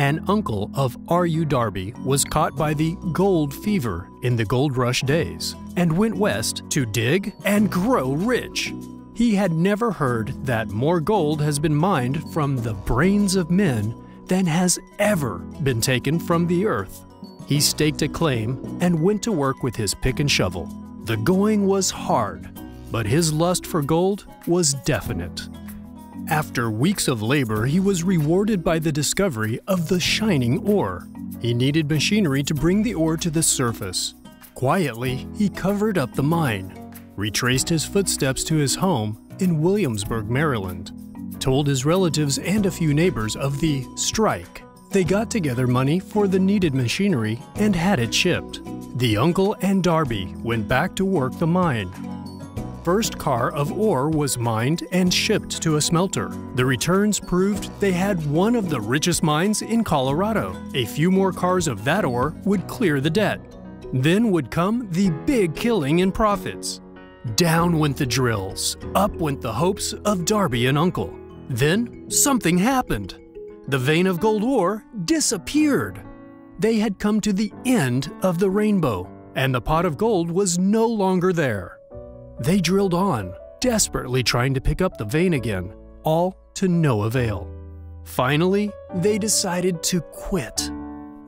an uncle of R.U. Darby was caught by the gold fever in the gold rush days and went west to dig and grow rich. He had never heard that more gold has been mined from the brains of men than has ever been taken from the earth. He staked a claim and went to work with his pick and shovel. The going was hard, but his lust for gold was definite. After weeks of labor, he was rewarded by the discovery of the shining ore. He needed machinery to bring the ore to the surface. Quietly, he covered up the mine, retraced his footsteps to his home in Williamsburg, Maryland, told his relatives and a few neighbors of the strike. They got together money for the needed machinery and had it shipped. The uncle and Darby went back to work the mine, first car of ore was mined and shipped to a smelter. The returns proved they had one of the richest mines in Colorado. A few more cars of that ore would clear the debt. Then would come the big killing in profits. Down went the drills, up went the hopes of Darby and Uncle. Then something happened. The vein of gold ore disappeared. They had come to the end of the rainbow, and the pot of gold was no longer there. They drilled on, desperately trying to pick up the vein again, all to no avail. Finally, they decided to quit.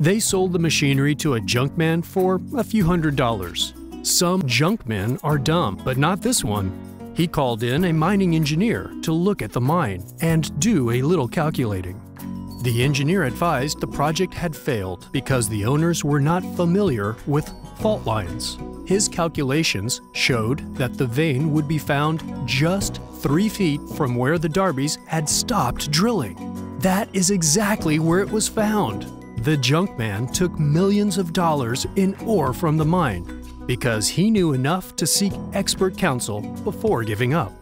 They sold the machinery to a junkman for a few hundred dollars. Some junkmen are dumb, but not this one. He called in a mining engineer to look at the mine and do a little calculating. The engineer advised the project had failed because the owners were not familiar with fault lines. His calculations showed that the vein would be found just three feet from where the Darbys had stopped drilling. That is exactly where it was found. The junkman took millions of dollars in ore from the mine because he knew enough to seek expert counsel before giving up.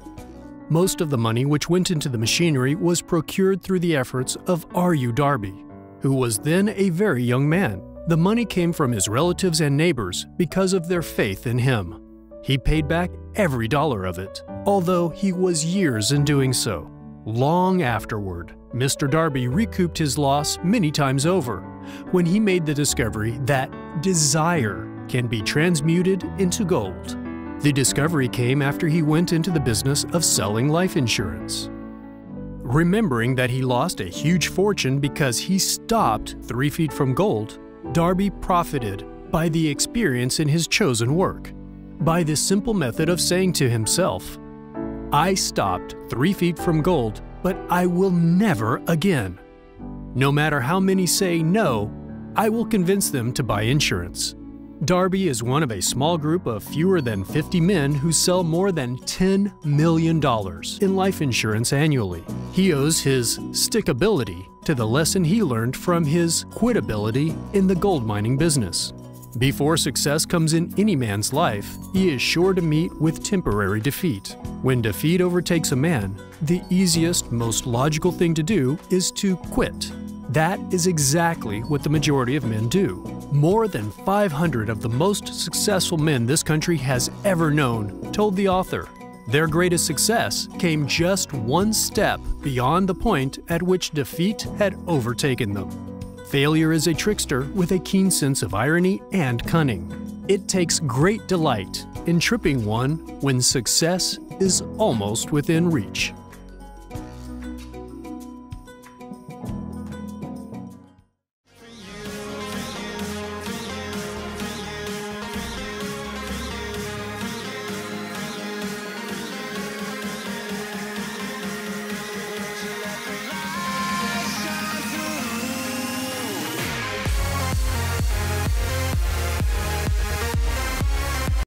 Most of the money which went into the machinery was procured through the efforts of R.U. Darby, who was then a very young man. The money came from his relatives and neighbors because of their faith in him. He paid back every dollar of it, although he was years in doing so. Long afterward, Mr. Darby recouped his loss many times over when he made the discovery that desire can be transmuted into gold. The discovery came after he went into the business of selling life insurance. Remembering that he lost a huge fortune because he stopped three feet from gold, Darby profited by the experience in his chosen work, by this simple method of saying to himself, I stopped three feet from gold, but I will never again. No matter how many say no, I will convince them to buy insurance. Darby is one of a small group of fewer than 50 men who sell more than $10 million in life insurance annually. He owes his stickability to the lesson he learned from his quitability in the gold mining business. Before success comes in any man's life, he is sure to meet with temporary defeat. When defeat overtakes a man, the easiest, most logical thing to do is to quit that is exactly what the majority of men do. More than 500 of the most successful men this country has ever known told the author their greatest success came just one step beyond the point at which defeat had overtaken them. Failure is a trickster with a keen sense of irony and cunning. It takes great delight in tripping one when success is almost within reach.